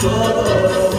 Todo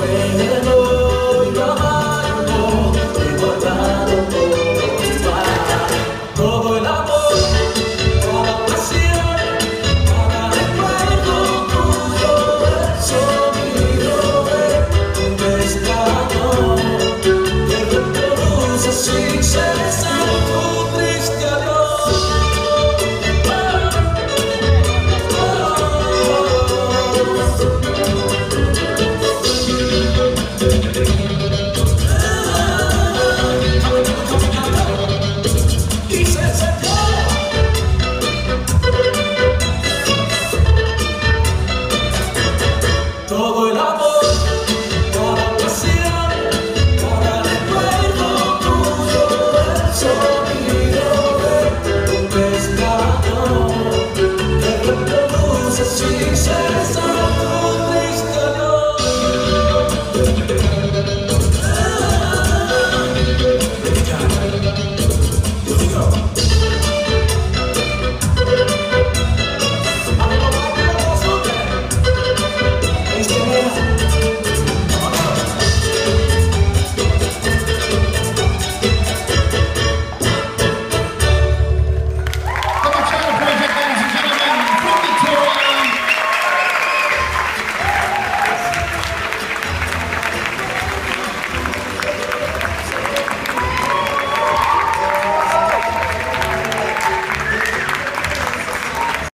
Jesus